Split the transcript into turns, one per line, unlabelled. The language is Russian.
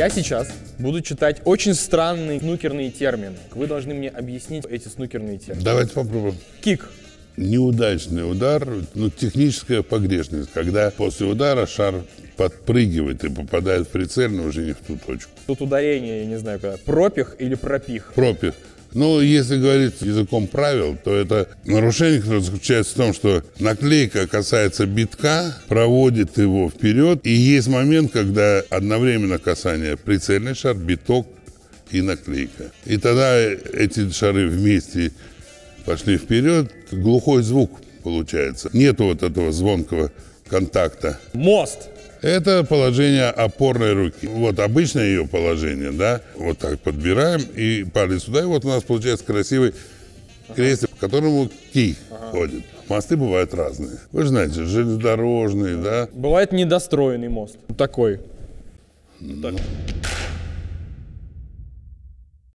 Я сейчас буду читать очень странные снукерные термины. Вы должны мне объяснить эти снукерные термины.
Давайте попробуем.
Кик.
Неудачный удар, ну, техническая погрешность, когда после удара шар подпрыгивает и попадает в прицел, но уже не в ту точку.
Тут ударение, я не знаю, когда. Пропих или пропих.
Пропих. Ну, если говорить языком правил, то это нарушение, которое заключается в том, что наклейка касается битка, проводит его вперед, и есть момент, когда одновременно касание прицельный шар, биток и наклейка. И тогда эти шары вместе пошли вперед, глухой звук получается. Нету вот этого звонкого контакта.
Мост.
Это положение опорной руки. Вот обычное ее положение, да, вот так подбираем и палец сюда, и вот у нас получается красивый крестик, по которому кий ходит. Мосты бывают разные. Вы же знаете, железнодорожные, да.
Бывает недостроенный мост. Такой.
Ну,